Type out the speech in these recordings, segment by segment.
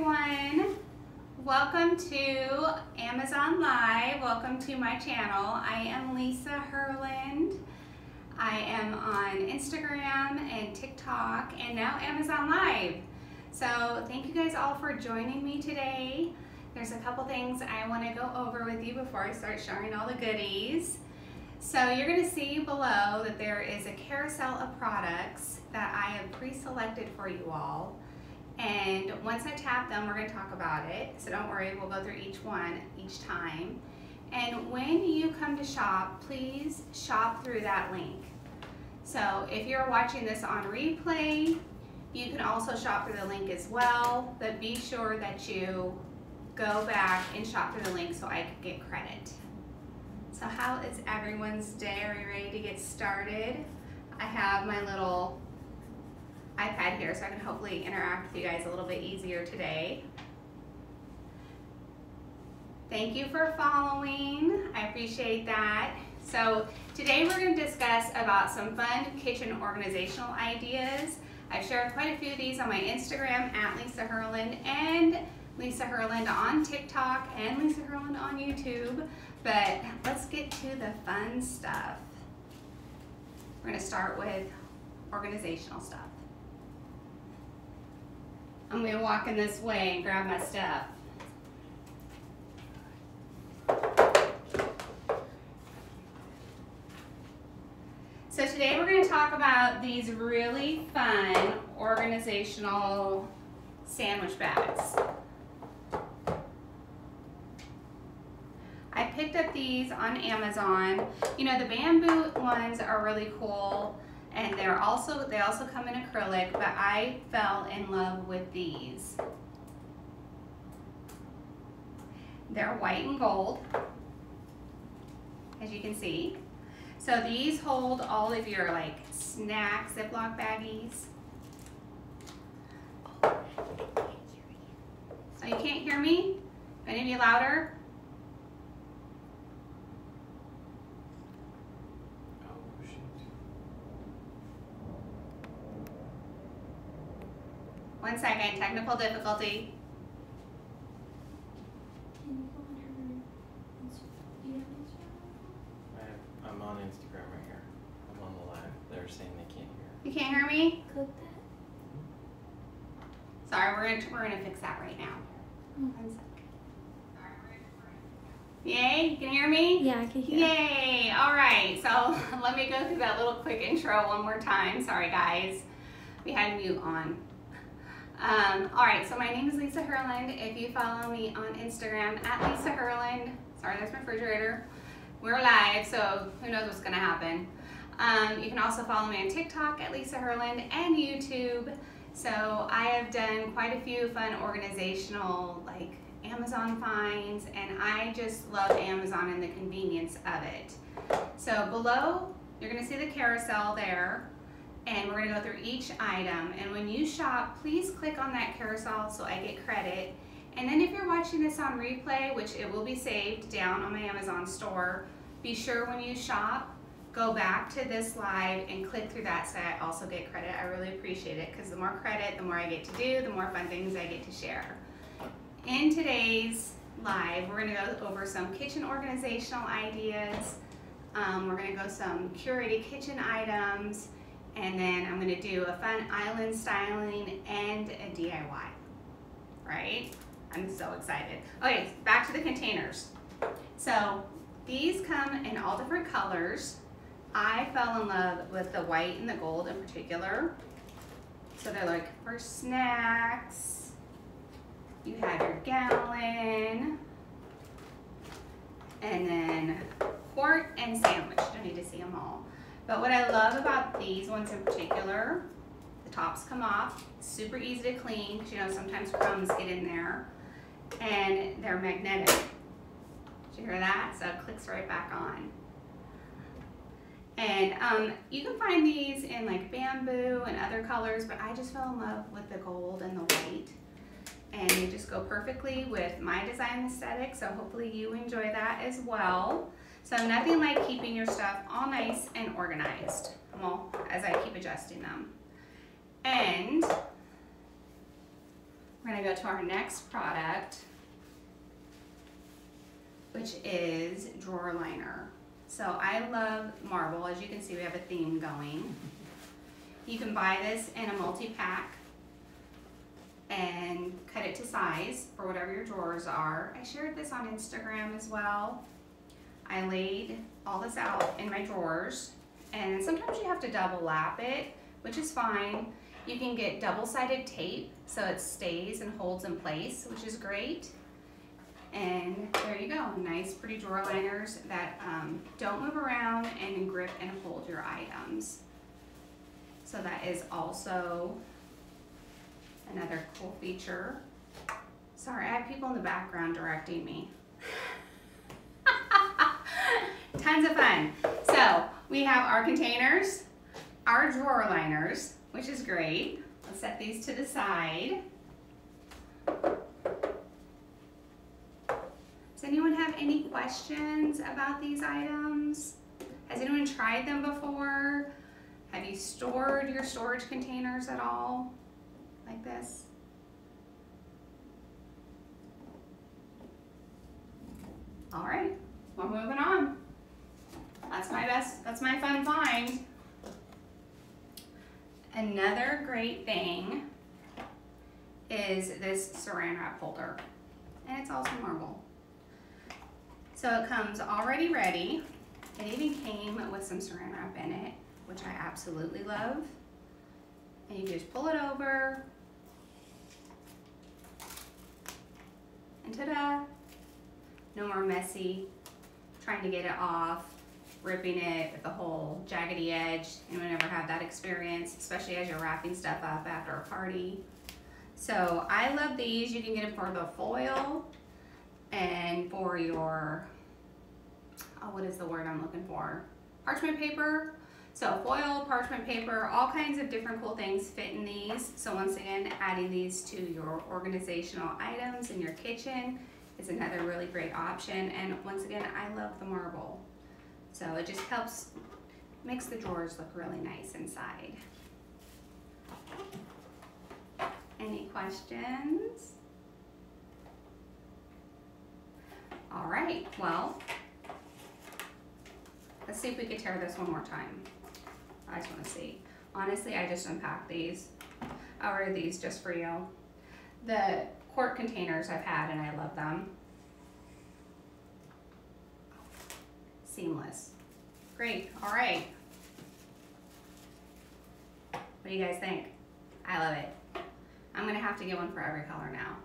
everyone. Welcome to Amazon Live. Welcome to my channel. I am Lisa Herland. I am on Instagram and TikTok and now Amazon Live. So thank you guys all for joining me today. There's a couple things I want to go over with you before I start showing all the goodies. So you're going to see below that there is a carousel of products that I have pre-selected for you all. And once I tap them, we're to talk about it. So don't worry, we'll go through each one each time. And when you come to shop, please shop through that link. So if you're watching this on replay, you can also shop through the link as well, but be sure that you go back and shop through the link so I can get credit. So how is everyone's day? Are you ready to get started? I have my little iPad here so I can hopefully interact with you guys a little bit easier today. Thank you for following. I appreciate that. So today we're going to discuss about some fun kitchen organizational ideas. I've shared quite a few of these on my Instagram at Lisa Herland and Lisa Herland on TikTok and Lisa Herland on YouTube. But let's get to the fun stuff. We're going to start with organizational stuff. I'm to walk in this way and grab my stuff. So today we're going to talk about these really fun organizational sandwich bags. I picked up these on Amazon. You know, the bamboo ones are really cool and they're also they also come in acrylic, but I fell in love with these. They're white and gold, as you can see. So these hold all of your like snack Ziploc baggies. Oh, so you can't hear me? Any you louder? One second, technical difficulty. I'm on Instagram right here. I'm on the live. They're saying they can't hear. You can't hear me? Click that. Sorry, we're gonna we're gonna fix that right now. Mm. One sec. Yay, you can hear me? Yeah, I can hear. Yay! All right, so let me go through that little quick intro one more time. Sorry, guys. We had mute on. Um, all right, so my name is Lisa Herland. If you follow me on Instagram, at Lisa Herland, sorry, that's my refrigerator. We're live, so who knows what's gonna happen. Um, you can also follow me on TikTok at Lisa Herland and YouTube. So I have done quite a few fun organizational, like Amazon finds, and I just love Amazon and the convenience of it. So below, you're gonna see the carousel there, and we're gonna go through each item. And when you shop, please click on that carousel so I get credit. And then if you're watching this on replay, which it will be saved down on my Amazon store, be sure when you shop, go back to this live and click through that so I also get credit. I really appreciate it because the more credit, the more I get to do, the more fun things I get to share. In today's live, we're gonna go over some kitchen organizational ideas. Um, we're gonna go some curated kitchen items, and then I'm gonna do a fun island styling and a DIY, right? I'm so excited. Okay, back to the containers. So these come in all different colors. I fell in love with the white and the gold in particular. So they're like for snacks. You have your gallon. And then quart and sandwich. Don't need to see them all. But what I love about these ones in particular, the tops come off, super easy to clean, you know sometimes crumbs get in there, and they're magnetic. Did you hear that? So it clicks right back on. And um, you can find these in like bamboo and other colors, but I just fell in love with the gold and the white. And they just go perfectly with my design aesthetic, so hopefully you enjoy that as well. So nothing like keeping your stuff all nice and organized, well, as I keep adjusting them. And We're gonna go to our next product, which is drawer liner. So I love marble. As you can see, we have a theme going. You can buy this in a multi-pack and cut it to size for whatever your drawers are. I shared this on Instagram as well. I laid all this out in my drawers and sometimes you have to double lap it, which is fine. You can get double-sided tape so it stays and holds in place, which is great. And there you go, nice pretty drawer liners that um, don't move around and grip and hold your items. So that is also another cool feature. Sorry, I have people in the background directing me. Tons of fun. So we have our containers, our drawer liners, which is great. Let's set these to the side. Does anyone have any questions about these items? Has anyone tried them before? Have you stored your storage containers at all like this? All right, we're moving on. That's my best, that's my fun find. Another great thing is this saran wrap holder. And it's also marble. So it comes already ready. It even came with some saran wrap in it, which I absolutely love. And you just pull it over. And ta-da! No more messy trying to get it off ripping it with the whole jaggedy edge. Anyone ever have that experience, especially as you're wrapping stuff up after a party? So I love these. You can get them for the foil and for your, oh, what is the word I'm looking for? Parchment paper. So foil, parchment paper, all kinds of different cool things fit in these. So once again, adding these to your organizational items in your kitchen is another really great option. And once again, I love the marble. So it just helps, makes the drawers look really nice inside. Any questions? All right, well, let's see if we could tear this one more time. I just wanna see. Honestly, I just unpacked these. I ordered these just for you. The quart containers I've had and I love them. Seamless. Great, all right. What do you guys think? I love it. I'm gonna have to get one for every color now.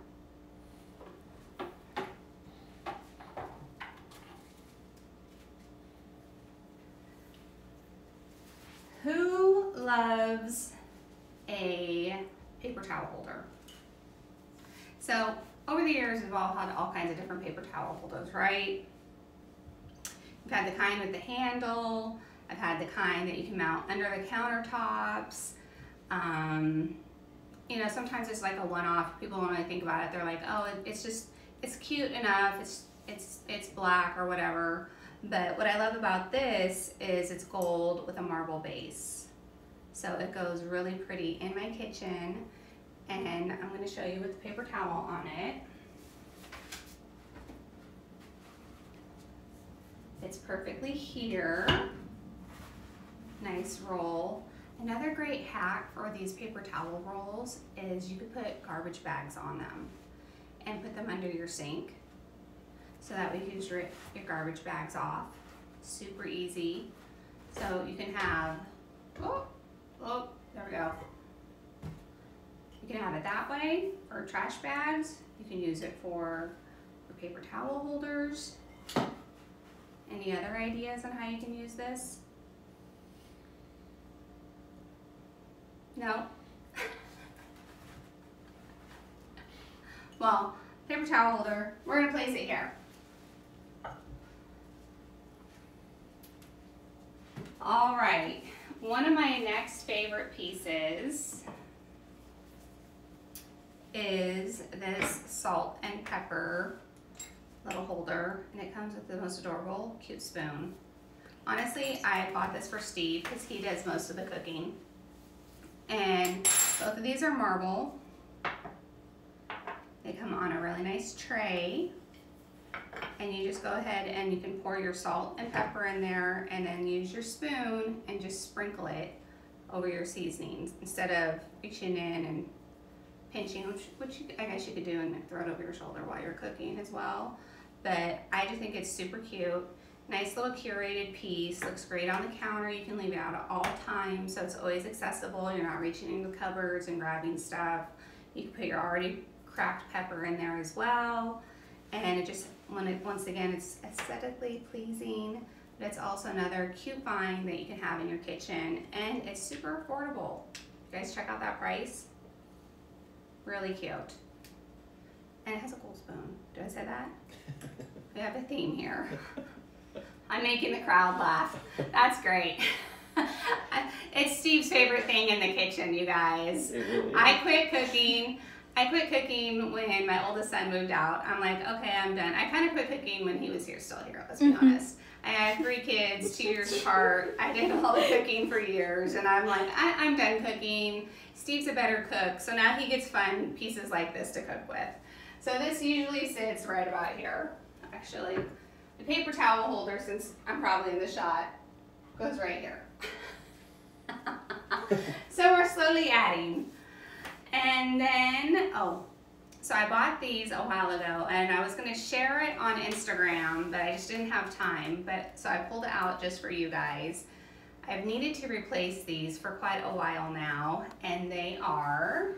Who loves a paper towel holder? So over the years, we've all had all kinds of different paper towel holders, right? I've had the kind with the handle. I've had the kind that you can mount under the countertops. Um, you know, sometimes it's like a one-off. People don't really think about it. They're like, oh, it's just, it's cute enough. It's, it's, it's black or whatever. But what I love about this is it's gold with a marble base. So it goes really pretty in my kitchen. And I'm gonna show you with the paper towel on it. It's perfectly here. Nice roll. Another great hack for these paper towel rolls is you could put garbage bags on them and put them under your sink. So that way you can strip your garbage bags off. Super easy. So you can have, oh, oh, there we go. You can have it that way for trash bags. You can use it for, for paper towel holders. Any other ideas on how you can use this? No? well, paper towel holder, we're gonna place it here. All right, one of my next favorite pieces is this salt and pepper little holder and it comes with the most adorable cute spoon. Honestly, I bought this for Steve because he does most of the cooking. And both of these are marble. They come on a really nice tray. And you just go ahead and you can pour your salt and pepper in there and then use your spoon and just sprinkle it over your seasonings instead of reaching in and pinching, which, which you, I guess you could do and throw it over your shoulder while you're cooking as well. But I just think it's super cute. Nice little curated piece, looks great on the counter. You can leave it out at all times, so it's always accessible. You're not reaching into cupboards and grabbing stuff. You can put your already cracked pepper in there as well. And it just, when it, once again, it's aesthetically pleasing, but it's also another cute find that you can have in your kitchen. And it's super affordable. You guys check out that price. Really cute. And it has a cool spoon. Did I say that? We have a theme here. I'm making the crowd laugh. That's great. it's Steve's favorite thing in the kitchen, you guys. Really I quit cooking. I quit cooking when my oldest son moved out. I'm like, okay, I'm done. I kind of quit cooking when he was here, still here, let's be Mhm. honest. I had three kids, two years apart. I did all the cooking for years, and I'm like, I, I'm done cooking. Steve's a better cook, so now he gets fun pieces like this to cook with. So this usually sits right about here, actually. The paper towel holder, since I'm probably in the shot, goes right here. so we're slowly adding. And then, oh, so I bought these a while ago and I was gonna share it on Instagram, but I just didn't have time. But so I pulled it out just for you guys. I've needed to replace these for quite a while now, and they are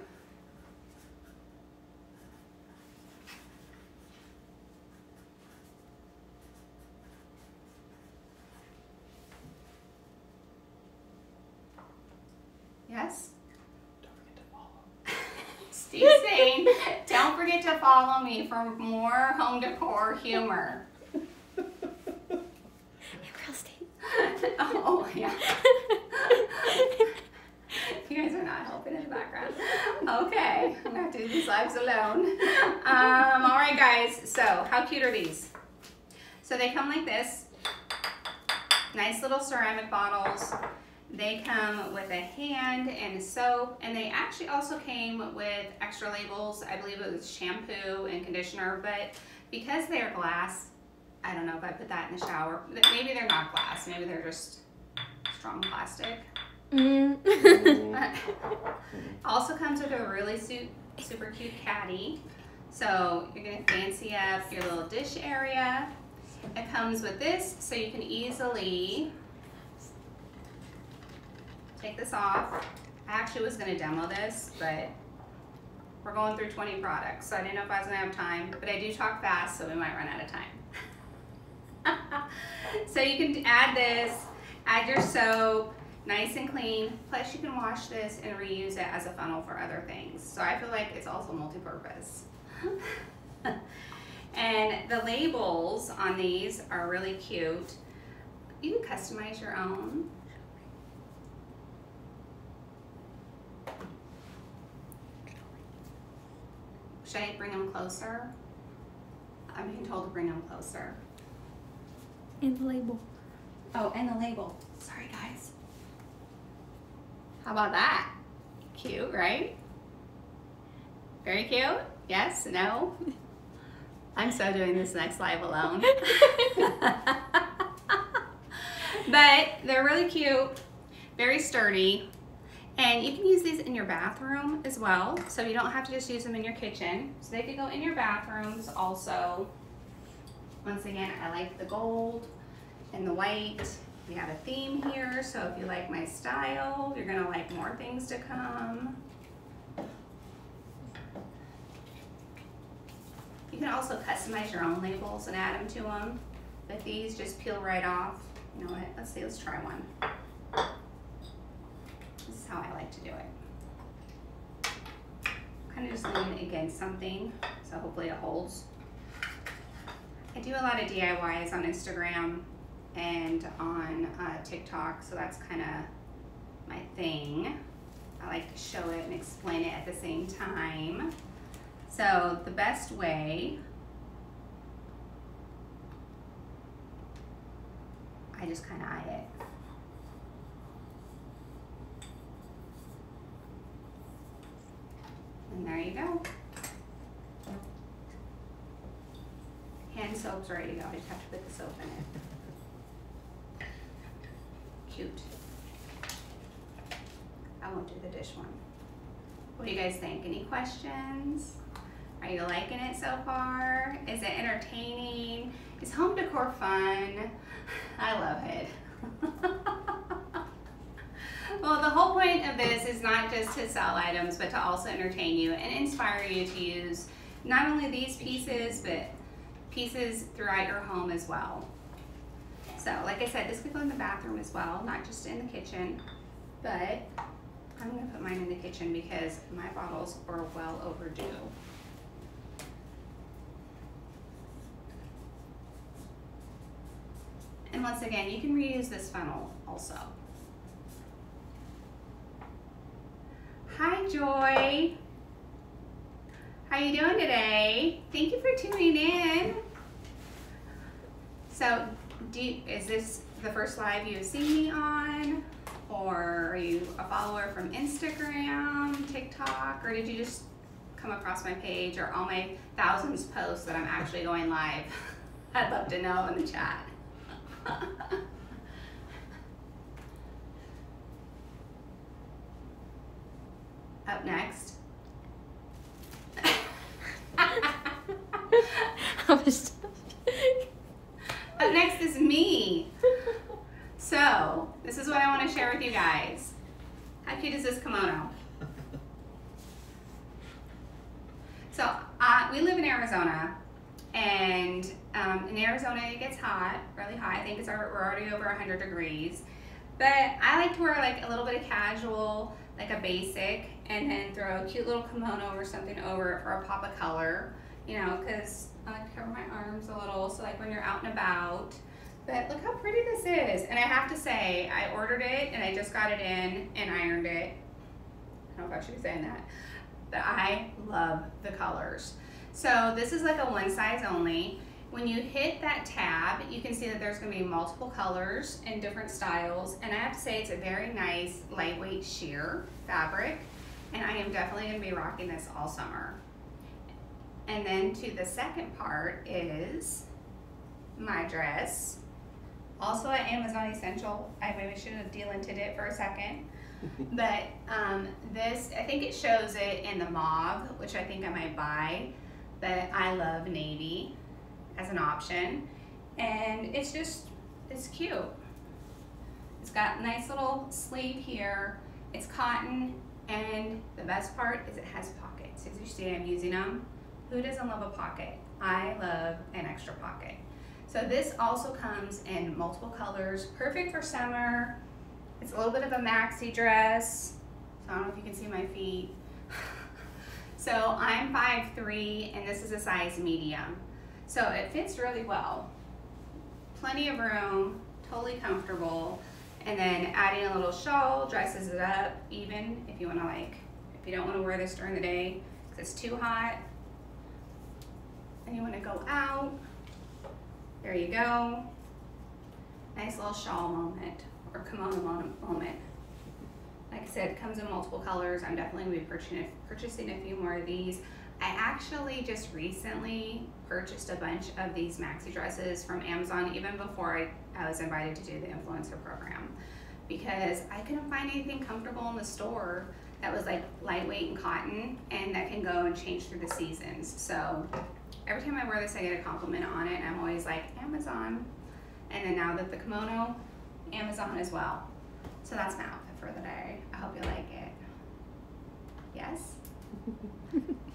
Yes? Don't forget to follow. Steve saying, don't forget to follow me for more home decor humor. Real estate. oh, yeah. you guys are not helping in the background. Okay, I'm gonna have to do these lives alone. Um, all right, guys. So, how cute are these? So they come like this. Nice little ceramic bottles. They come with a hand and a soap, and they actually also came with extra labels. I believe it was shampoo and conditioner, but because they are glass, I don't know if I put that in the shower. Maybe they're not glass. Maybe they're just strong plastic. Mm. Mm. Also comes with a really su- super cute caddy. So you're gonna fancy up your little dish area. It comes with this, so you can easily take this off. I actually was gonna demo this, but we're going through 20 products, so I didn't know if I was gonna have time, but I do talk fast, so we might run out of time. so you can add this, add your soap, nice and clean. Plus you can wash this and reuse it as a funnel for other things. So I feel like it's also multi-purpose. and the labels on these are really cute. You can customize your own. Should I bring them closer? I'm being told to bring them closer. And the label. Oh, and the label. Sorry, guys. How about that? Cute, right? Very cute? Yes? No? I'm so doing this next live alone. but they're really cute, very sturdy, and you can use these in your bathroom as well. So you don't have to just use them in your kitchen. So they could go in your bathrooms also. Once again, I like the gold and the white. We have a theme here, so if you like my style, you're gonna like more things to come. You can also customize your own labels and add them to them. But these just peel right off. You know what? Let's see, let's try one. How I like to do it. Kind of just lean against something, so hopefully it holds. I do a lot of DIYs on Instagram and on uh, TikTok, so that's kind of my thing. I like to show it and explain it at the same time. So the best way, I just kind of eye it. And there you go. Hand soap's ready to go. I just have to put the soap in it. Cute. I won't do the dish one. What do you guys think? Any questions? Are you liking it so far? Is it entertaining? Is home decor fun? I love it. well, the whole point of this is not just to sell items, but to also entertain you and inspire you to use not only these pieces, but pieces throughout your home as well. So, like I said, this could go in the bathroom as well, not just in the kitchen, but I'm gonna put mine in the kitchen because my bottles are well overdue. And once again, you can reuse this funnel also. Hi, Joy. How you doing today? Thank you for tuning in. So, do you, is this the first live you've seen me on? Or are you a follower from Instagram, TikTok, or did you just come across my page or all my thousands posts that I'm actually going live? I'd love to know in the chat. Up next. I. Up next is me. So, this is what I want to share with you guys. How cute is this kimono? So, uh, we live in Arizona, and um, in Arizona it gets hot, really hot. I think it's our, we're already over 100 degrees. But I like to wear like a little bit of casual, like basic, and then throw a cute little kimono or something over it for a pop of color, you know, because I like to cover my arms a little, so like when you're out and about. But look how pretty this is. And I have to say, I ordered it and I just got it in and ironed it. I don't know if I should be saying that. But I love the colors. So this is like a one size only. When you hit that tab, you can see that there's gonna be multiple colors and different styles. And I have to say it's a very nice lightweight sheer fabric. And I am definitely gonna be rocking this all summer. And then to the second part is my dress. Also at Amazon Essential. I maybe should have delinted it for a second. but um, this, I think it shows it in the mauve, which I think I might buy. But I love navy as an option. And it's just, it's cute. It's got a nice little sleeve here. It's cotton. And the best part is it has pockets. As you see, I'm using them. Who doesn't love a pocket? I love an extra pocket. So this also comes in multiple colors, perfect for summer. It's a little bit of a maxi dress. So I don't know if you can see my feet. so I'm 5'3", and this is a size medium. So it fits really well. Plenty of room, totally comfortable. And then adding a little shawl dresses it up even if you wanna like, if you don't wanna wear this during the day because it's too hot and you wanna go out, there you go. Nice little shawl moment or kimono moment. Like I said, it comes in multiple colors. I'm definitely gonna be purchasing, purchasing a few more of these. I actually just recently purchased a bunch of these maxi dresses from Amazon even before I, I was invited to do the influencer program because I couldn't find anything comfortable in the store that was like lightweight and cotton and that can go and change through the seasons. So every time I wear this, I get a compliment on it. And I'm always like, Amazon. And then now that the kimono, Amazon as well. So that's my outfit for the day. I hope you like it. Yes?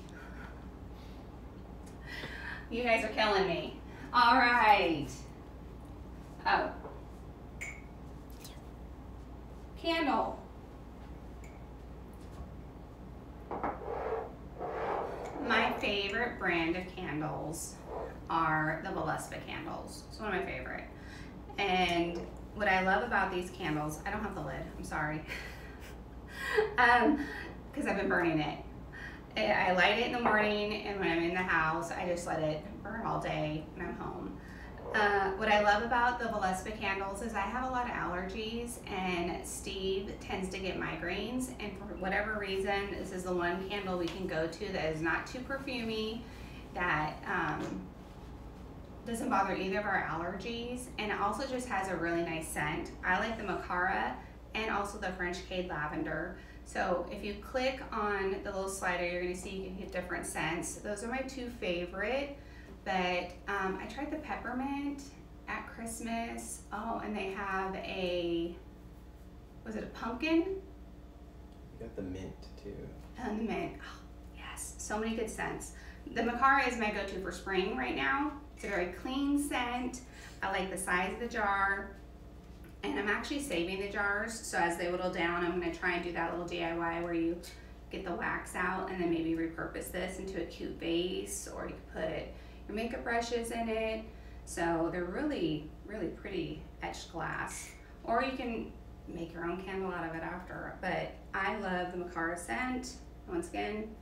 you guys are killing me. All right. Oh. Candle. My favorite brand of candles are the Voluspa candles. It's one of my favorite. And what I love about these candles, I don't have the lid, I'm sorry. um, because I've been burning it. I light it in the morning and when I'm in the house, I just let it burn all day when I'm home. Uh, what I love about the Voluspa candles is I have a lot of allergies and Steve tends to get migraines and for whatever reason, this is the one candle we can go to that is not too perfumey, that um, doesn't bother either of our allergies and it also just has a really nice scent. I like the Mokara and also the French Cade Lavender. So if you click on the little slider, you're gonna see you can get different scents. Those are my two favorite, but um, I tried the peppermint at Christmas. Oh, and they have a, was it a pumpkin? You got the mint too. And the mint. Oh, yes, so many good scents. The Mokara is my go-to for spring right now. It's a very clean scent. I like the size of the jar. And I'm actually saving the jars, so as they whittle down, I'm gonna try and do that little DIY where you get the wax out and then maybe repurpose this into a cute vase, or you could put your makeup brushes in it. So they're really, really pretty etched glass. Or you can make your own candle out of it after. But I love the Mokara scent. Once again,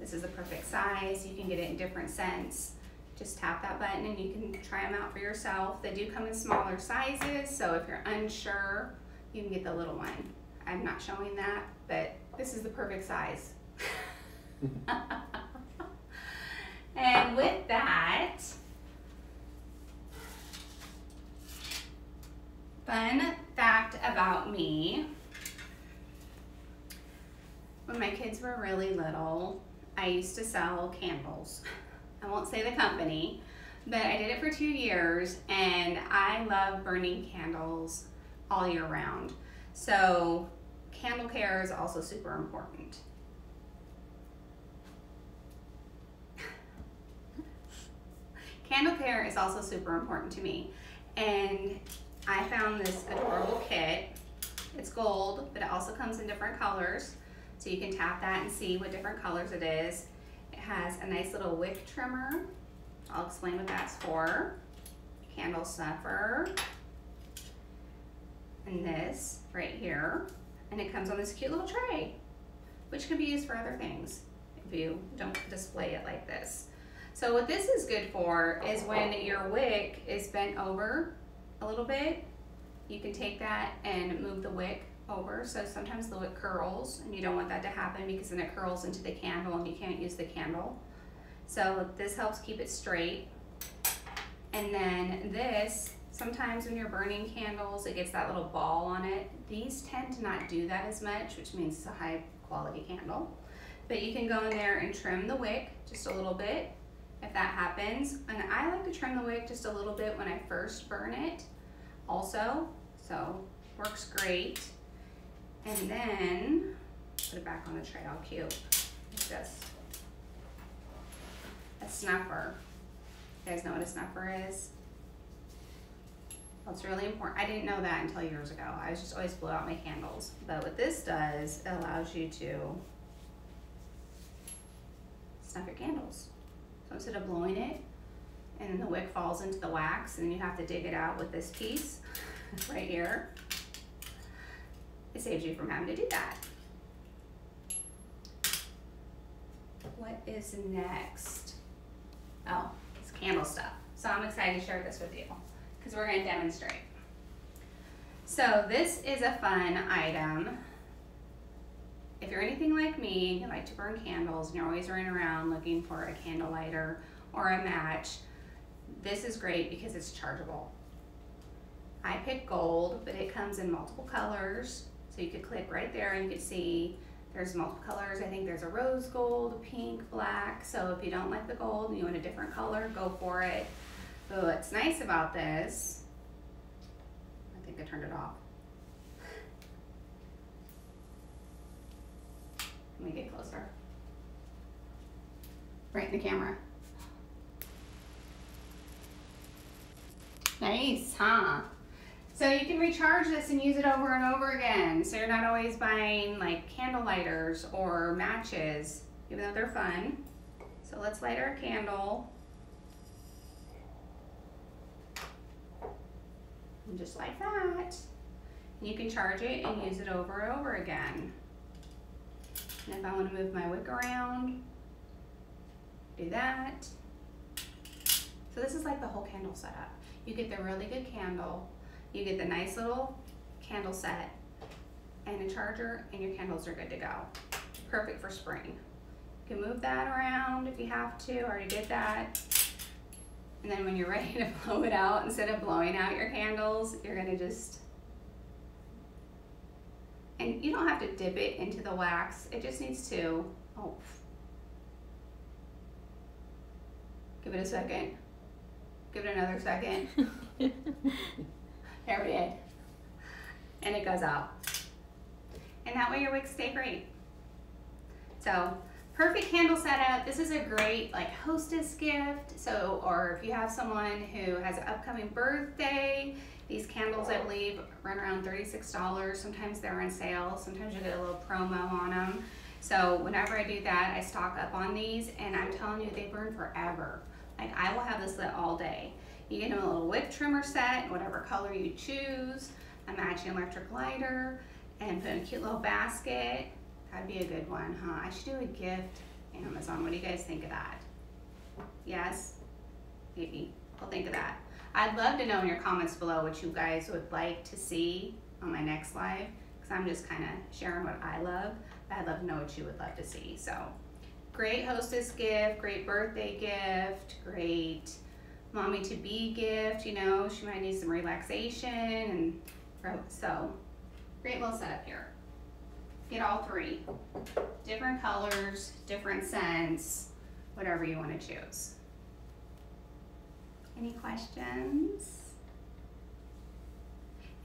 this is the perfect size. You can get it in different scents. Just tap that button and you can try them out for yourself. They do come in smaller sizes, so if you're unsure, you can get the little one. I'm not showing that, but this is the perfect size. and with that, fun fact about me. When my kids were really little, I used to sell candles. I won't say the company, but I did it for two years and I love burning candles all year round. So candle care is also super important. candle care is also super important to me. And I found this adorable kit. It's gold, but it also comes in different colors. So you can tap that and see what different colors it is. Has a nice little wick trimmer. I'll explain what that's for. Candle snuffer. And this right here. And it comes on this cute little tray, which can be used for other things if you don't display it like this. So what this is good for is when your wick is bent over a little bit, you can take that and move the wick over. So sometimes the wick curls and you don't want that to happen because then it curls into the candle and you can't use the candle. So this helps keep it straight. And then this, sometimes when you're burning candles, it gets that little ball on it. These tend to not do that as much, which means it's a high quality candle. But you can go in there and trim the wick just a little bit if that happens. And I like to trim the wick just a little bit when I first burn it also. So works great. And then put it back on the tray all cute. Just a snuffer. You guys know what a snuffer is? It's really important. I didn't know that until years ago. I was just always blew out my candles. But what this does, it allows you to snuff your candles. So instead of blowing it, and then the wick falls into the wax, and you have to dig it out with this piece right here, it saves you from having to do that. What is next? Oh, it's candle stuff. So I'm excited to share this with you because we're going to demonstrate. So this is a fun item. If you're anything like me, you like to burn candles and you're always running around looking for a candle lighter or a match, this is great because it's chargeable. I picked gold, but it comes in multiple colors. So you could click right there and you could see there's multiple colors. I think there's a rose gold, pink, black. So if you don't like the gold and you want a different color, go for it. But what's nice about this, I think I turned it off. Let me get closer. Right in the camera. Nice, huh? So you can recharge this and use it over and over again. So you're not always buying like candle lighters or matches, even though they're fun. So let's light our candle. And just like that. You can charge it and use it over and over again. And if I want to move my wick around, do that. So this is like the whole candle setup. You get the really good candle, you get the nice little candle set and a charger and your candles are good to go. Perfect for spring. You can move that around if you have to, I already did that. And then when you're ready to blow it out, instead of blowing out your candles, you're gonna just, and you don't have to dip it into the wax. It just needs to, oh. Give it a second. Give it another second. Go. And it goes out. And that way your wicks stay great. So perfect candle setup. This is a great like hostess gift. So, or if you have someone who has an upcoming birthday, these candles I believe run around $36. Sometimes they're on sale. Sometimes you get a little promo on them. So whenever I do that, I stock up on these and I'm telling you, they burn forever. Like I will have this lit all day. You get them a little wick trimmer set, whatever color you choose, a matching electric lighter, and put in a cute little basket. That'd be a good one, huh? I should do a gift Amazon. What do you guys think of that? Yes? Maybe. I'll think of that. I'd love to know in your comments below what you guys would like to see on my next live because I'm just kind of sharing what I love. I'd love to know what you would love to see. So, great hostess gift, great birthday gift, great mommy to be gift. You know, she might need some relaxation and oh, so great little setup here. Get all three. Different colors, different scents, whatever you want to choose. Any questions?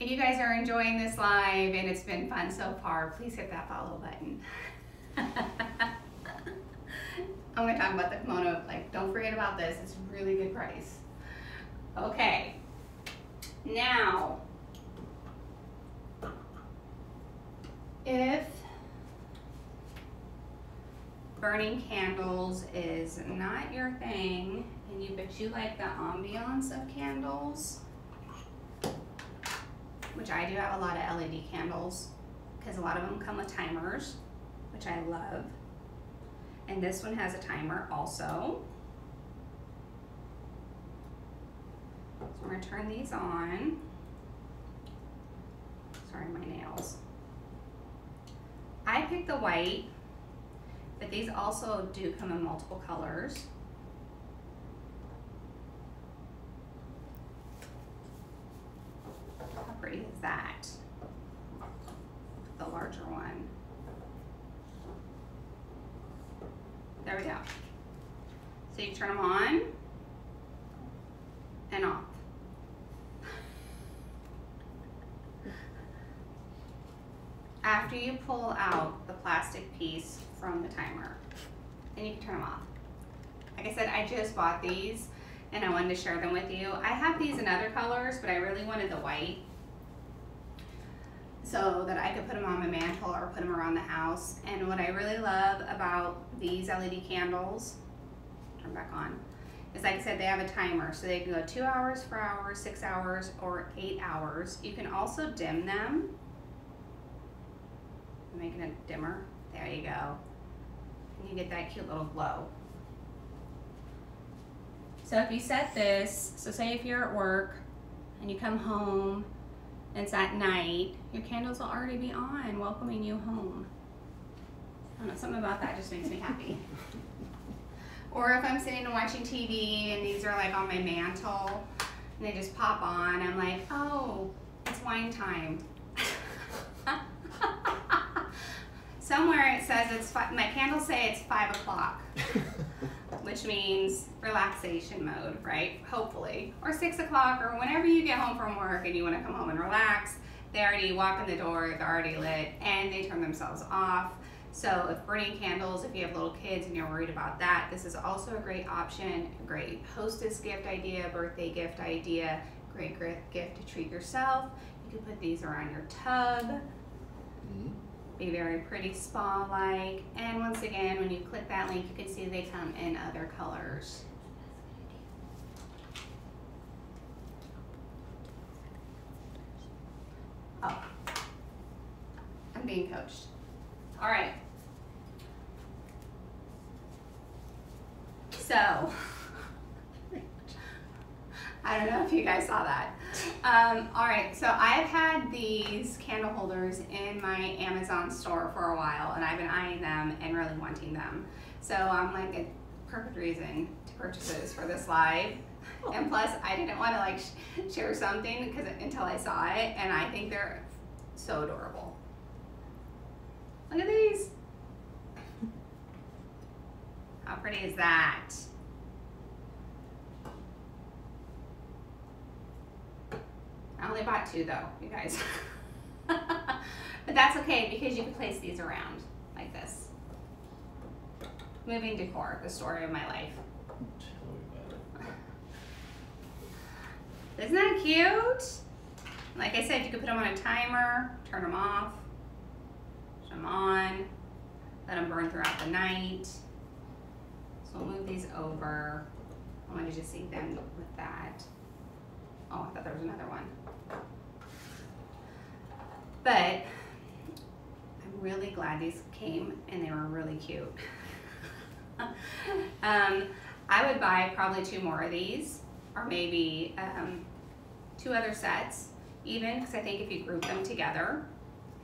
If you guys are enjoying this live and it's been fun so far, please hit that follow button. I'm gonna talk about the kimono, like don't forget about this, it's a really good price. Okay, now, if burning candles is not your thing, and you but you like the ambiance of candles, which I do have a lot of LED candles, because a lot of them come with timers, which I love. And this one has a timer also. So I'm gonna turn these on. Sorry, my nails. I picked the white, but these also do come in multiple colors. How pretty is that? The larger one. There we go. So you turn them on and off. After you pull out the plastic piece from the timer, then you can turn them off. Like I said, I just bought these and I wanted to share them with you. I have these in other colors, but I really wanted the white so that I could put them on my mantle or put them around the house. And what I really love about these LED candles, turn back on, is like I said, they have a timer. So they can go two hours, four hours, six hours, or eight hours. You can also dim them. I'm making it dimmer. There you go. And you get that cute little glow. So if you set this, so say if you're at work and you come home and it's at night, your candles will already be on, welcoming you home. I don't know, something about that just makes me happy. or if I'm sitting and watching TV and these are like on my mantle and they just pop on, I'm like, oh, it's wine time. Somewhere it says it's, five, my candles say it's five o'clock. which means relaxation mode, right? Hopefully. Or six o'clock or whenever you get home from work and you want to come home and relax, they already walk in the door, they're already lit, and they turn themselves off. So if burning candles, if you have little kids and you're worried about that, this is also a great option, a great hostess gift idea, birthday gift idea, great gift to treat yourself. You can put these around your tub. Mm -hmm be very pretty spa-like. And once again, when you click that link, you can see they come in other colors. Oh, I'm being coached. All right. So, I don't know if you guys saw that. Um, all right, so I've had these candle holders in my Amazon store for a while and I've been eyeing them and really wanting them. So I'm like, a perfect reason to purchase this for this live. And plus, I didn't want to like sh- share something because until I saw it, and I think they're so adorable. Look at these. How pretty is that? I only bought two though, you guys. but that's okay because you can place these around like this. Moving decor, the story of my life. Isn't that cute? Like I said, you could put them on a timer, turn them off, turn them on, let them burn throughout the night. So we'll move these over. I wanted to see them with that. Oh, I thought there was another one. But I'm really glad these came and they were really cute. um, I would buy probably two more of these or maybe um, two other sets even because I think if you group them together,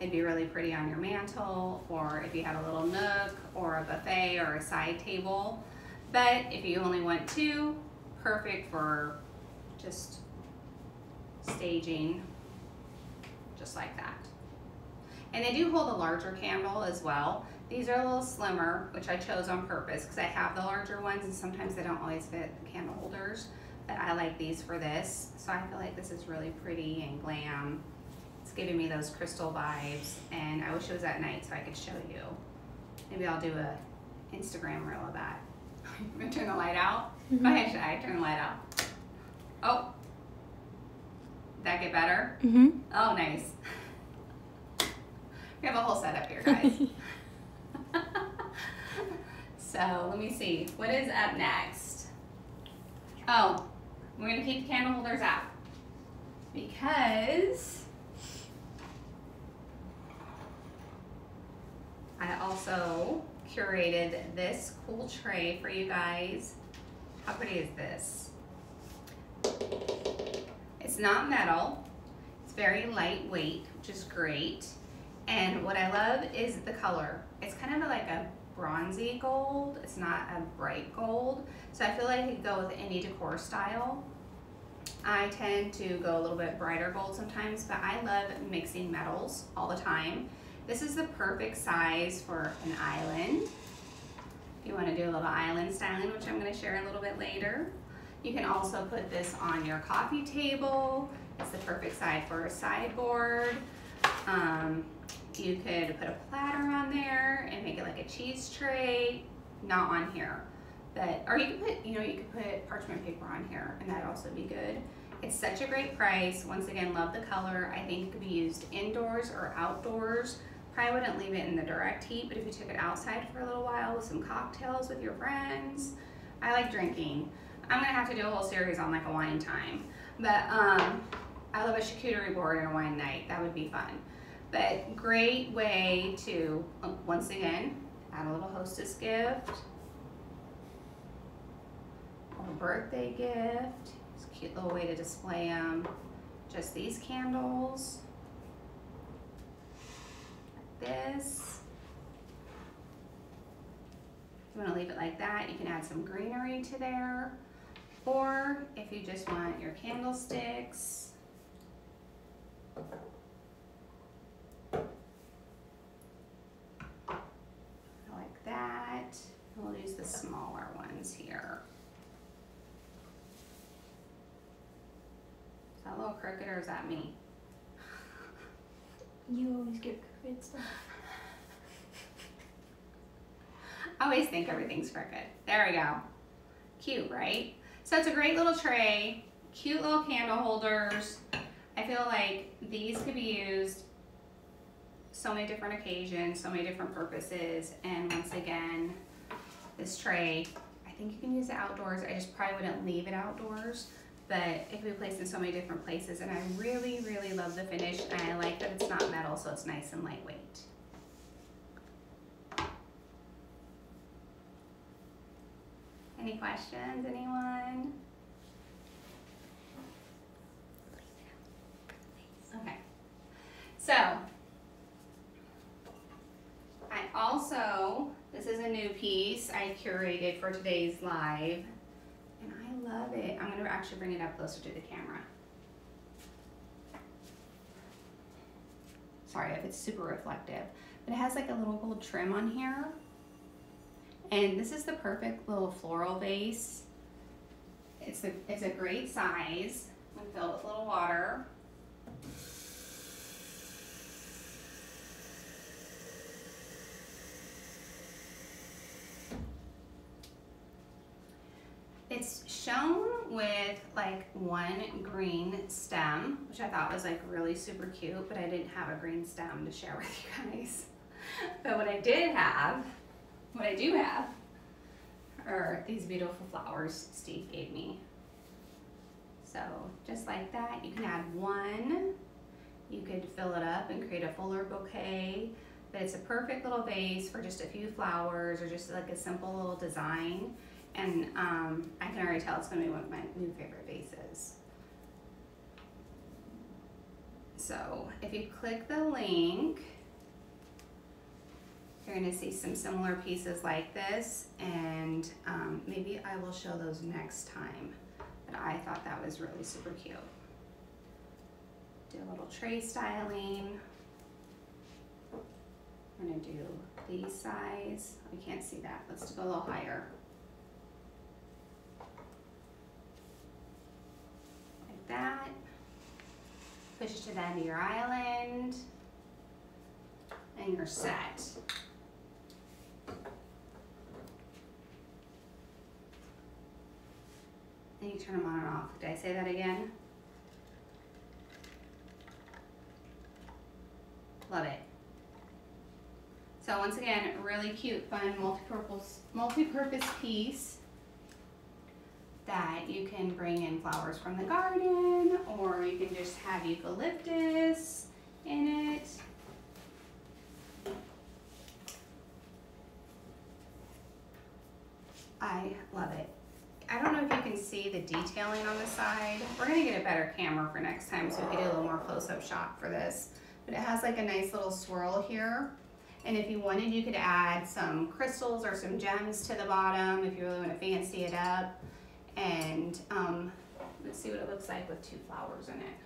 it'd be really pretty on your mantle or if you had a little nook or a buffet or a side table. But if you only want two, perfect for just staging just like that. And they do hold a larger candle as well. These are a little slimmer, which I chose on purpose because I have the larger ones and sometimes they don't always fit the candle holders. But I like these for this. So I feel like this is really pretty and glam. It's giving me those crystal vibes and I wish it was at night so I could show you. Maybe I'll do a Instagram reel of that. I'm gonna turn the light out. Go mm-hmm. ahead, Shai, turn the light out. Oh, that get better? Mm-hmm. Oh, nice. We have a whole setup here, guys. so let me see. What is up next? Oh, we're gonna keep the candle holders out because I also curated this cool tray for you guys. How pretty is this? It's not metal. It's very lightweight, which is great. And what I love is the color. It's kind of like a bronzy gold. It's not a bright gold. So I feel like it could go with any decor style. I tend to go a little bit brighter gold sometimes, but I love mixing metals all the time. This is the perfect size for an island. If you want to do a little island styling, which I'm going to share a little bit later. You can also put this on your coffee table. It's the perfect side for a sideboard. Um, you could put a platter on there and make it like a cheese tray. Not on here, but or you could put you know you could put parchment paper on here and that'd also be good. It's such a great price. Once again, love the color. I think it could be used indoors or outdoors. Probably wouldn't leave it in the direct heat, but if you took it outside for a little while with some cocktails with your friends, I like drinking. I'm gonna have to do a whole series on like a wine time, but um, I love a charcuterie board and a wine night. That would be fun. But great way to, uh, once again, add a little hostess gift or birthday gift. It's a cute little way to display them. Just these candles, like this. If you want to leave it like that, you can add some greenery to there. Or if you just want your candlesticks, like that. We'll use the smaller ones here. Is that a little crooked or is that me? You always get crooked stuff. I always think everything's crooked. There we go. Cute, right? So it's a great little tray, cute little candle holders. I feel like these could be used so many different occasions, so many different purposes. And once again, this tray, I think you can use it outdoors. I just probably wouldn't leave it outdoors, but it can be placed in so many different places. And I really, really love the finish. And I like that it's not metal, so it's nice and lightweight. Any questions, anyone? Okay. So, I also, this isn't a new piece I curated for today's live, and I love it. I'm gonna actually bring it up closer to the camera. Sorry if it's super reflective, but it has like a little gold trim on here. And this is the perfect little floral vase. It's a, it's a great size when filled with a little water. It's shown with like one green stem, which I thought was like really super cute, but I didn't have a green stem to share with you guys. but what I did have, what I do have, are these beautiful flowers Steve gave me. So just like that, you can add one. You could fill it up and create a fuller bouquet. But it's a perfect little vase for just a few flowers or just like a simple little design. And um, I can already tell it's gonna be one of my new favorite vases. So if you click the link, you're gonna see some similar pieces like this and um, maybe I will show those next time. But I thought that was really super cute. Do a little tray styling. I'm gonna do these size. We can't see that. Let's go a little higher. Like that. Push to the end of your island. And you're set. Turn them on and off. Did I say that again? Love it. So once again, really cute, fun, multi-purpose, multi-purpose piece that you can bring in flowers from the garden or you can just have eucalyptus in it. I love it. I don't know if you can see the detailing on the side. We're gonna get a better camera for next time so we can do a little more close-up shot for this. But it has like a nice little swirl here. And if you wanted, you could add some crystals or some gems to the bottom if you really wanna fancy it up. And um, let's see what it looks like with two flowers in it.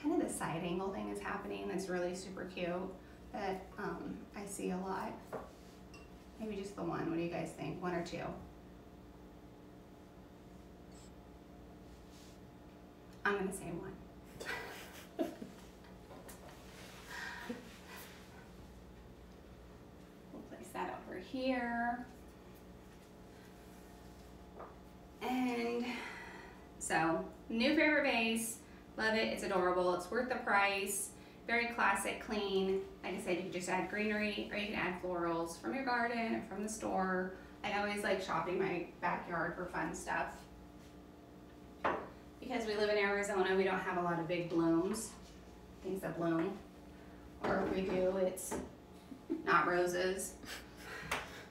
kind of the side angle thing is happening that's really super cute that um, I see a lot. Maybe just the one. What do you guys think? One or two? I'm going to say one. we'll place that over here. And so, new favorite vase Love it, it's adorable, it's worth the price. Very classic, clean. Like I said, you can just add greenery or you can add florals from your garden or from the store. I always like shopping my backyard for fun stuff. Because we live in Arizona, we don't have a lot of big blooms, things that bloom. Or if we do, it's not roses.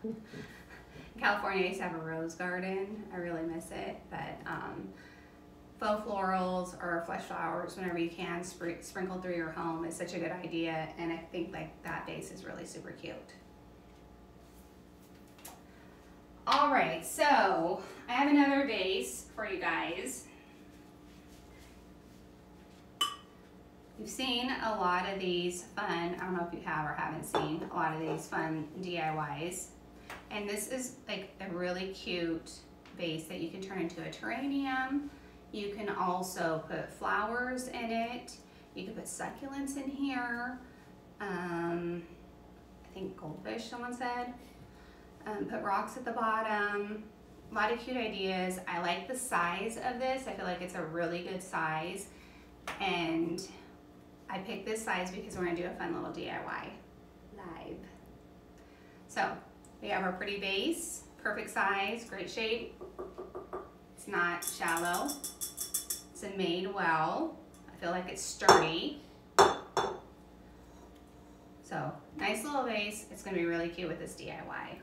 California, I used to have a rose garden. I really miss it, but um, faux florals or flesh flowers whenever you can spr sprinkle through your home is such a good idea and I think like that base is really super cute. All right, so I have another vase for you guys. You've seen a lot of these fun, I don't know if you have or haven't seen a lot of these fun DIYs. And this is like a really cute vase that you can turn into a terrarium you can also put flowers in it. You can put succulents in here. Um, I think goldfish, someone said. Um, put rocks at the bottom. A lot of cute ideas. I like the size of this. I feel like it's a really good size. And I picked this size because we're gonna do a fun little DIY live. So we have our pretty base, perfect size, great shape. It's not shallow. It's made well. I feel like it's sturdy. So nice little vase. It's gonna be really cute with this DIY.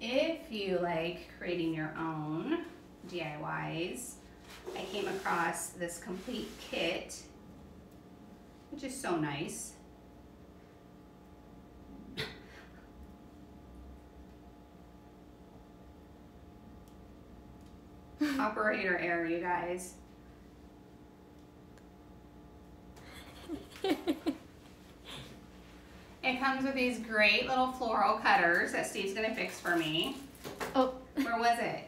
If you like creating your own, DIYs, I came across this complete kit, which is so nice. Operator error, you guys. It comes with these great little floral cutters that Steve's gonna fix for me. Oh, Where was it?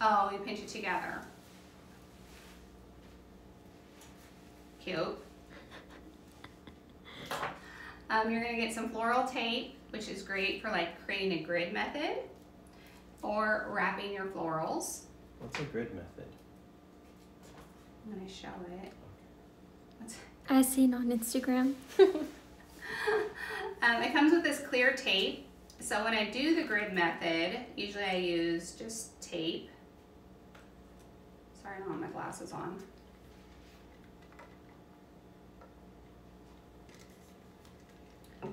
Oh, you pinch it together. Cute. Um, you're gonna get some floral tape, which is great for like creating a grid method or wrapping your florals. What's a grid method? I'm gonna show it. What's- as seen on Instagram. Um, it comes with this clear tape. So when I do the grid method, usually I use just tape. Sorry, I don't have my glasses on.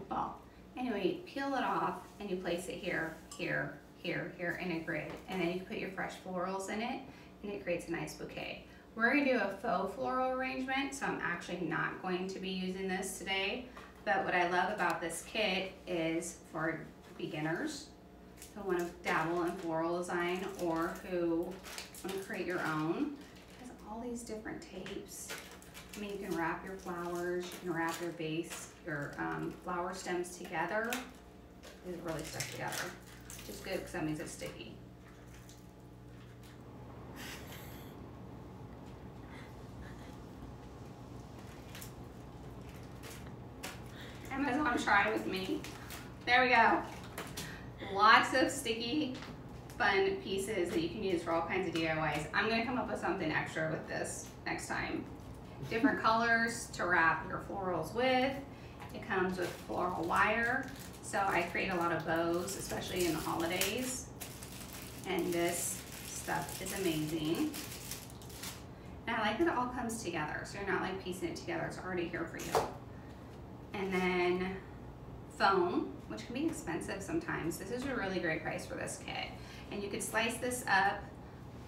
Well, anyway, peel it off and you place it here, here, here, here in a grid. And then you put your fresh florals in it and it creates a nice bouquet. We're gonna do a faux floral arrangement, so I'm actually not going to be using this today. But what I love about this kit is for beginners who want to dabble in floral design or who want to create your own. It has all these different tapes. I mean, you can wrap your flowers, you can wrap your base, your um, flower stems together. These really stuck together, which is good because that means it's sticky. Amazon try with me. There we go. Lots of sticky, fun pieces that you can use for all kinds of DIYs. I'm gonna come up with something extra with this next time. Different colors to wrap your florals with. It comes with floral wire, so I create a lot of bows, especially in the holidays. And this stuff is amazing. And I like that it all comes together, so you're not like piecing it together, it's already here for you. And then foam, which can be expensive sometimes. This is a really great price for this kit. And you could slice this up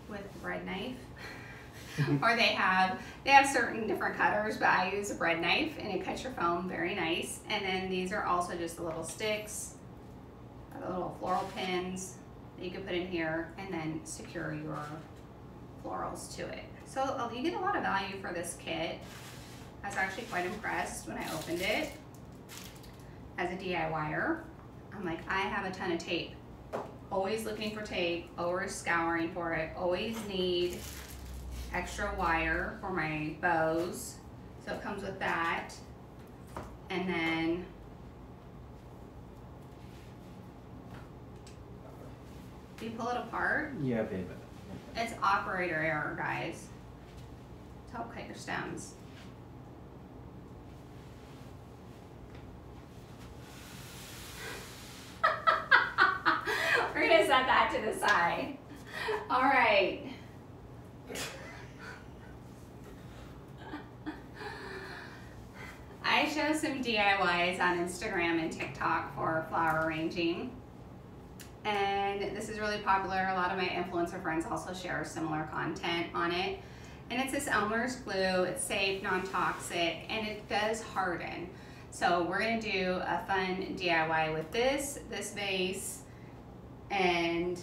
with a bread knife. or they have they have certain different cutters, but I use a bread knife and it cuts your foam very nice. And then these are also just the little sticks, the little floral pins that you can put in here and then secure your florals to it. So uh, you get a lot of value for this kit. I was actually quite impressed when I opened it as a DIYer. I'm like, I have a ton of tape. Always looking for tape, always scouring for it, always need extra wire for my bows. So it comes with that. And then Do you pull it apart, Yeah, babe. it's operator error, guys. To help cut your stems. We're gonna set that to the side. All right. I show some DIYs on Instagram and TikTok for flower arranging. And this is really popular. A lot of my influencer friends also share similar content on it. And it's this Elmer's glue. It's safe, non-toxic, and it does harden. So we're gonna do a fun DIY with this, this vase, and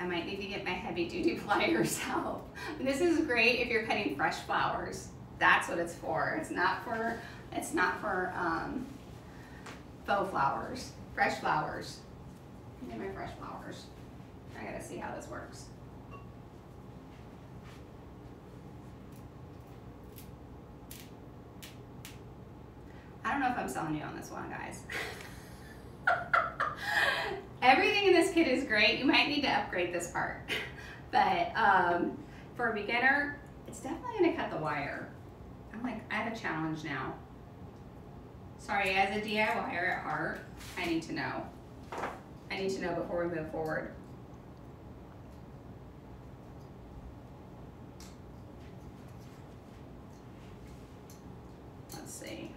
I might need to get my heavy duty pliers out. This is great if you're cutting fresh flowers. That's what it's for. It's not for, it's not for um, faux flowers, fresh flowers. Get my fresh flowers. I gotta see how this works. I don't know if I'm selling you on this one, guys. Everything in this kit is great. You might need to upgrade this part. But um, for a beginner, it's definitely gonna cut the wire. Like, I have a challenge now. Sorry, as a DIYer at heart, I need to know. I need to know before we move forward. Let's see.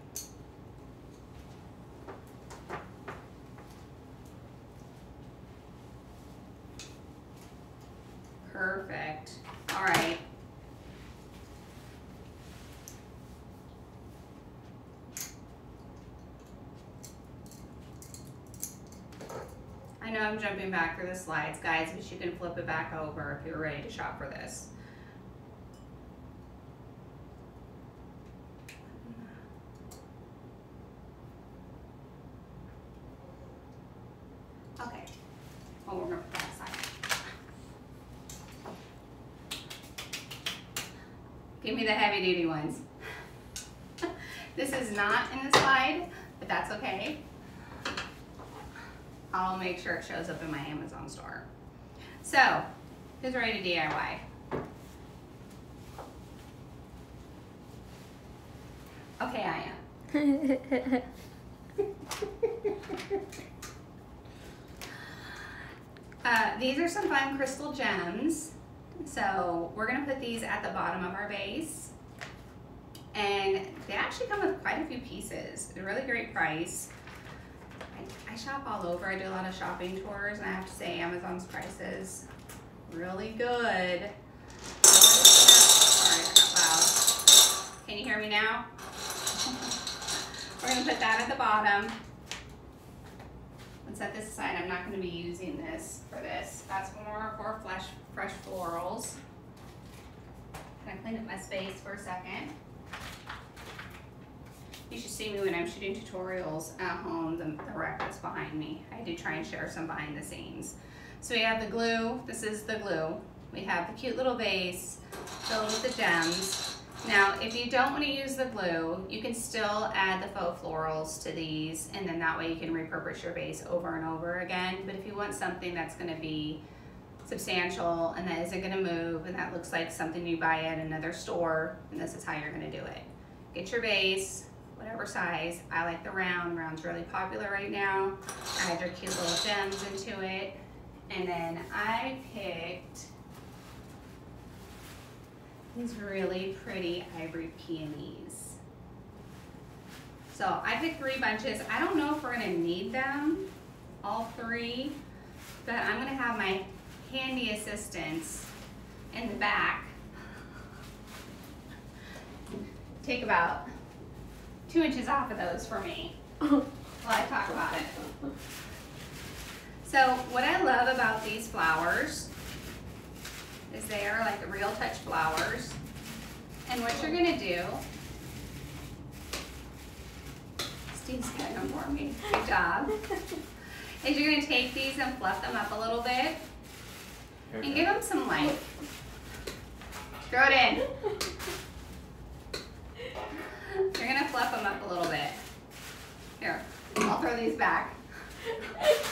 Perfect. All right. I know I'm jumping back through the slides, guys, but you can flip it back over if you're ready to shop for this. Okay. Oh, that aside. Give me the heavy duty ones. this is not in the slide, but that's okay. I'll make sure it shows up in my Amazon store. So, who's ready to DIY? Okay, I am. Uh, these are some fun crystal gems. So we're gonna put these at the bottom of our base. And they actually come with quite a few pieces. A really great price. I, shop all over. I do a lot of shopping tours and I have to say Amazon's prices really good. Sorry. Can you hear me now? We're gonna put that at the bottom. Let's set this aside. I'm not gonna be using this for this. That's more for fresh, fresh florals. Can I clean up my space for a second? You should see me when I'm shooting tutorials at home, the, the rack that's behind me. I do try and share some behind the scenes. So we have the glue, this is the glue. We have the cute little vase filled with the gems. Now, if you don't want to use the glue, you can still add the faux florals to these, and then that way you can repurpose your vase over and over again. But if you want something that's going to be substantial and that isn't going to move, and that looks like something you buy at another store, and this is how you're going to do it. Get your vase, size. I like the round. Round's really popular right now. Add your cute little gems into it. And then I picked these really pretty ivory peonies. So I picked three bunches. I don't know if we're gonna need them, all three, but I'm gonna have my handy assistants in the back take about two inches off of those for me while I talk about it. So what I love about these flowers is they are like real touch flowers. And what you're gonna do, Steve's cutting them for me, good job, is you're gonna take these and fluff them up a little bit and give them some life. Throw it in. You're gonna fluff them up a little bit. Here, I'll throw these back.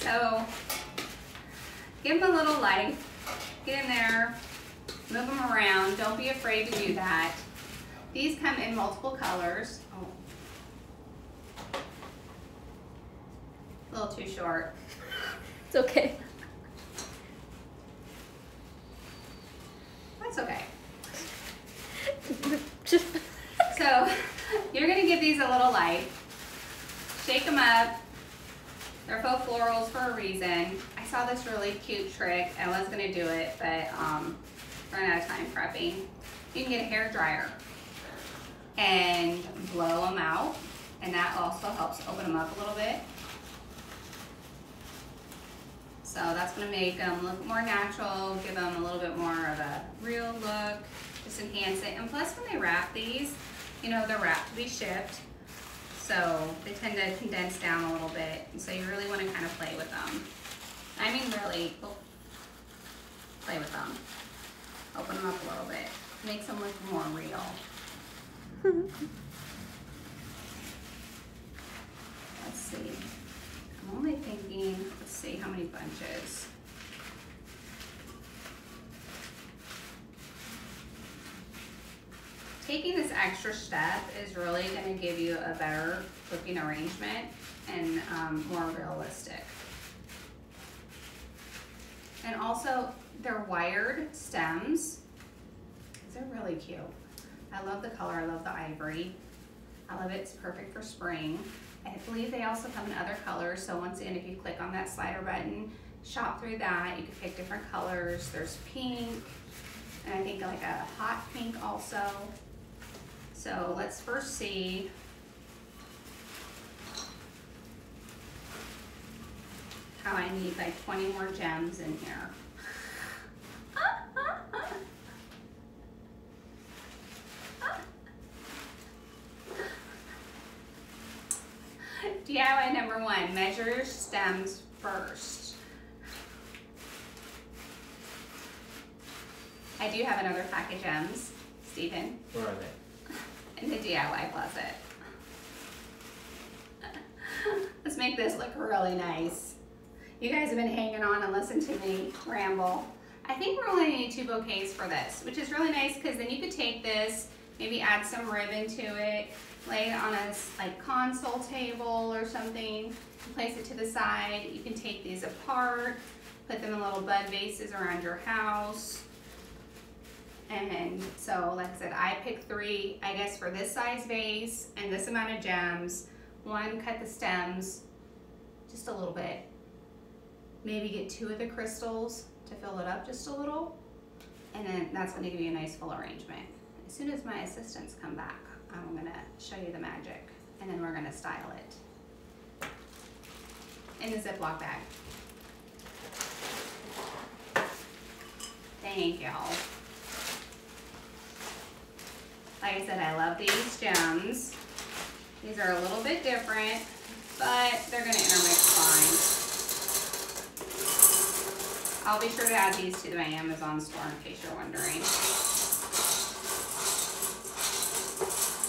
so, give them a little life. Get in there, move them around. Don't be afraid to do that. These come in multiple colors. Oh. A little too short. It's okay. That's okay. Just So you're gonna give these a little life. Shake them up. They're faux florals for a reason. I saw this really cute trick. I was gonna do it, but um, ran out of time prepping. You can get a hair dryer and blow them out, and that also helps open them up a little bit. So that's gonna make them look more natural, give them a little bit more of a real look, just enhance it. And plus when they wrap these, you know, they're wrapped to be shipped. So they tend to condense down a little bit. And so you really wanna kind of play with them. I mean really, oh, play with them. Open them up a little bit. Makes them look more real. Let's see. I'm only thinking, see how many bunches. Taking this extra step is really gonna give you a better looking arrangement and um, more realistic. And also, they're wired stems. These are really cute. I love the color, I love the ivory. I love it, it's perfect for spring. I believe they also come in other colors. So once again, if you click on that slider button, shop through that. You can pick different colors. There's pink, and I think like a hot pink also. So let's first see. How I need like 20 more gems in here. DIY number one, measure stems first. I do have another pack of gems, Stephen, Where are they? in the DIY closet. Let's make this look really nice. You guys have been hanging on and listening to me ramble. I think we're only need two bouquets for this, which is really nice because then you could take this, maybe add some ribbon to it, lay it on a like console table or something, place it to the side. You can take these apart, put them in little bud vases around your house. And then so, like I said, I picked three, I guess, for this size vase and this amount of gems. One, cut the stems just a little bit. Maybe get two of the crystals to fill it up just a little. And then that's gonna give you a nice full arrangement. As soon as my assistants come back, I'm gonna show you the magic and then we're gonna style it in the Ziploc bag. Thank y'all. Like I said, I love these gems. These are a little bit different, but they're gonna intermix fine. I'll be sure to add these to my Amazon store in case you're wondering.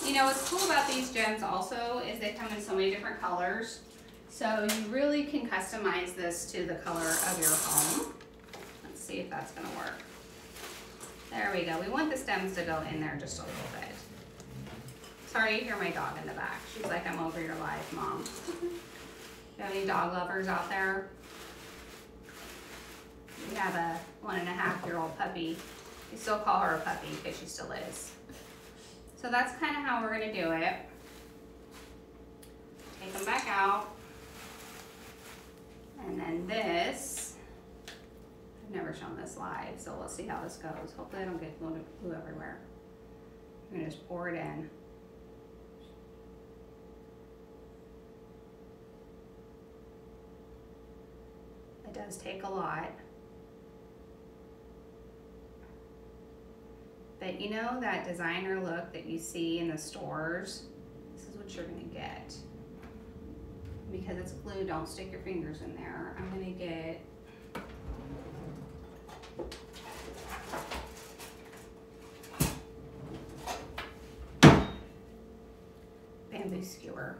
You know, what's cool about these gems also is they come in so many different colors. So you really can customize this to the color of your home. Let's see if that's gonna work. There we go. We want the stems to go in there just a little bit. Sorry you hear my dog in the back. She's like, I'm over your life, mom. Do you have any dog lovers out there? We have a one and a half year old puppy. We still call her a puppy because she still is. So that's kind of how we're gonna do it. Take them back out. And then this, I've never shown this live, so we'll see how this goes. Hopefully I don't get glue everywhere. I'm gonna just pour it in. It does take a lot. But you know that designer look that you see in the stores? This is what you're gonna get. Because it's glue, don't stick your fingers in there. I'm gonna get bamboo skewer.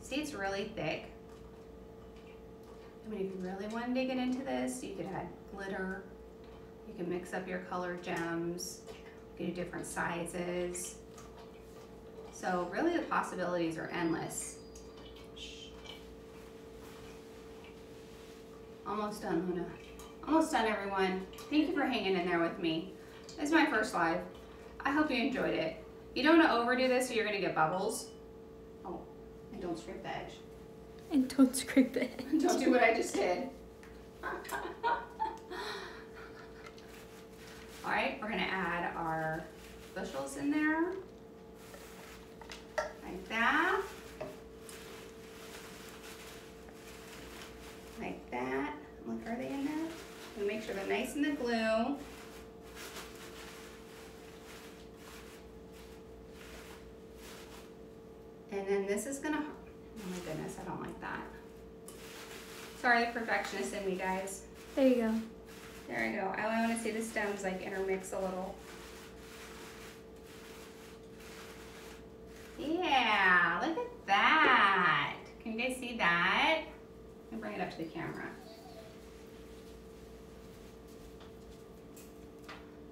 See, it's really thick. I mean, if you really wanted to get into this, you could add glitter. You can mix up your colored gems. You can do different sizes. So really the possibilities are endless. Almost done, Luna. Almost done, everyone. Thank you for hanging in there with me. It's my first live. I hope you enjoyed it. You don't want to overdo this or you're going to get bubbles. Oh, and don't scrape the edge. And don't scrape it. Don't do what I just did. All right, we're gonna add our bushels in there. Like that. Like that. Look, are they in there? Make sure they're nice in the glue. And then this is gonna, oh my goodness, I don't like that. Sorry, the perfectionist in me, guys. There you go. There we go. I want to see the stems like intermix a little. Yeah, look at that. Can you guys see that? Let me bring it up to the camera.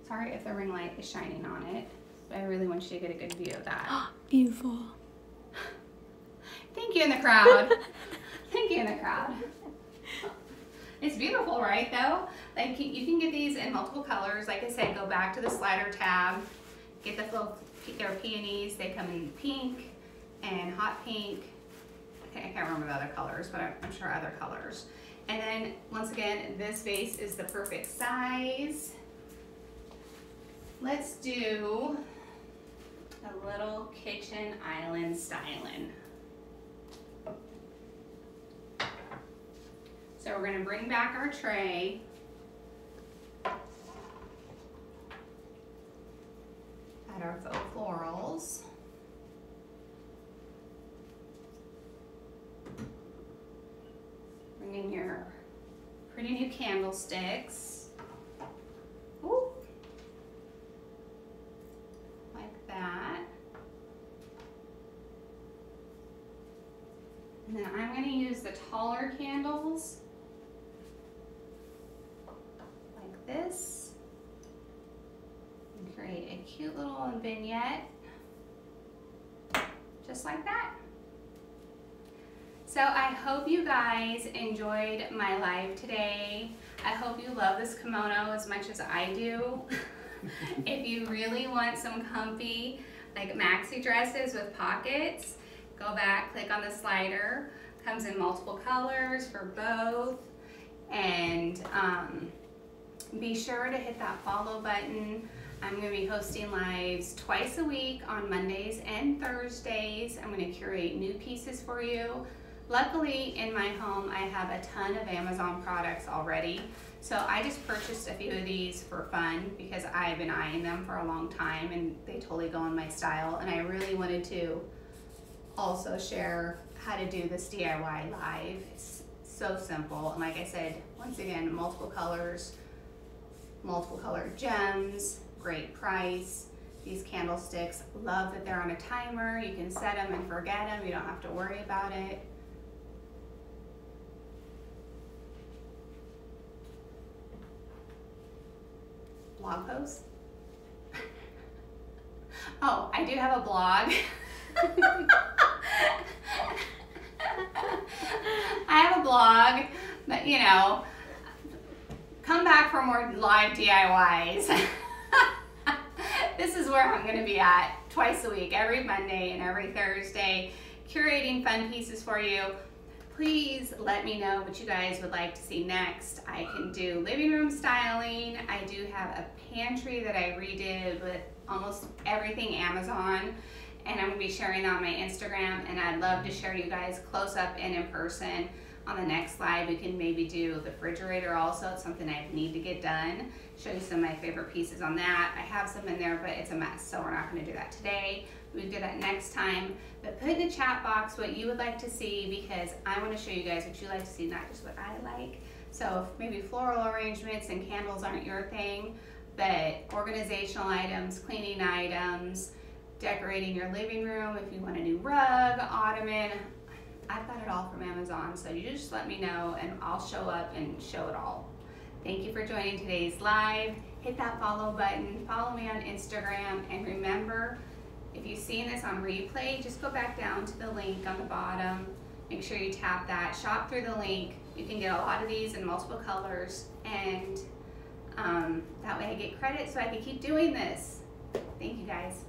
Sorry if the ring light is shining on it, but I really want you to get a good view of that. Beautiful. Thank you in the crowd. Thank you in the crowd. It's beautiful, right though? Like you can get these in multiple colors. Like I said, go back to the slider tab, get the little, their peonies. They come in pink and hot pink I can't remember the other colors, but I'm, sure other colors. And then, once again, this vase is the perfect size. Let's do a little kitchen island styling. So we're gonna bring back our tray. Add our faux florals. Bring in your pretty new candlesticks. Ooh. Like that. And then I'm gonna use the taller candles. Like this. Create a cute little vignette. Just like that. So I hope you guys enjoyed my live today. I hope you love this kimono as much as I do. if you really want some comfy like maxi dresses with pockets, go back, click on the slider. Comes in multiple colors for both. And um, be sure to hit that follow button. I'm going to be hosting lives twice a week on Mondays and Thursdays. I'm going to curate new pieces for you. Luckily, in my home, I have a ton of Amazon products already. So I just purchased a few of these for fun because I've been eyeing them for a long time and they totally go in my style. And I really wanted to also share how to do this DIY live. It's so simple. And like I said, once again, multiple colors, multiple colored gems, great price. These candlesticks, love that they're on a timer. You can set them and forget them. You don't have to worry about it. blog post. oh, I do have a blog. I have a blog, but you know, come back for more live DIYs. this is where I'm to be at twice a week, every Monday and every Thursday, curating fun pieces for you please let me know what you guys would like to see next. I can do living room styling. I do have a pantry that I redid with almost everything Amazon and I'm gonna be sharing that on my Instagram and I'd love to share you guys close up and in person. On the next slide, we can maybe do the refrigerator also. It's something I need to get done. Show you some of my favorite pieces on that. I have some in there, but it's a mess, so we're not gonna do that today. We can do that next time. But put in the chat box what you would like to see because I want to show you guys what you like to see, not just what I like. So maybe floral arrangements and candles aren't your thing, but organizational items, cleaning items, decorating your living room, if you want a new rug, ottoman, I've got it all from Amazon. So you just let me know and I'll show up and show it all. Thank you for joining today's live. Hit that follow button, follow me on Instagram, and remember, if you've seen this on replay, just go back down to the link on the bottom. Make sure you tap that, shop through the link. You can get a lot of these in multiple colors and um, that way I get credit so I can keep doing this. Thank you guys.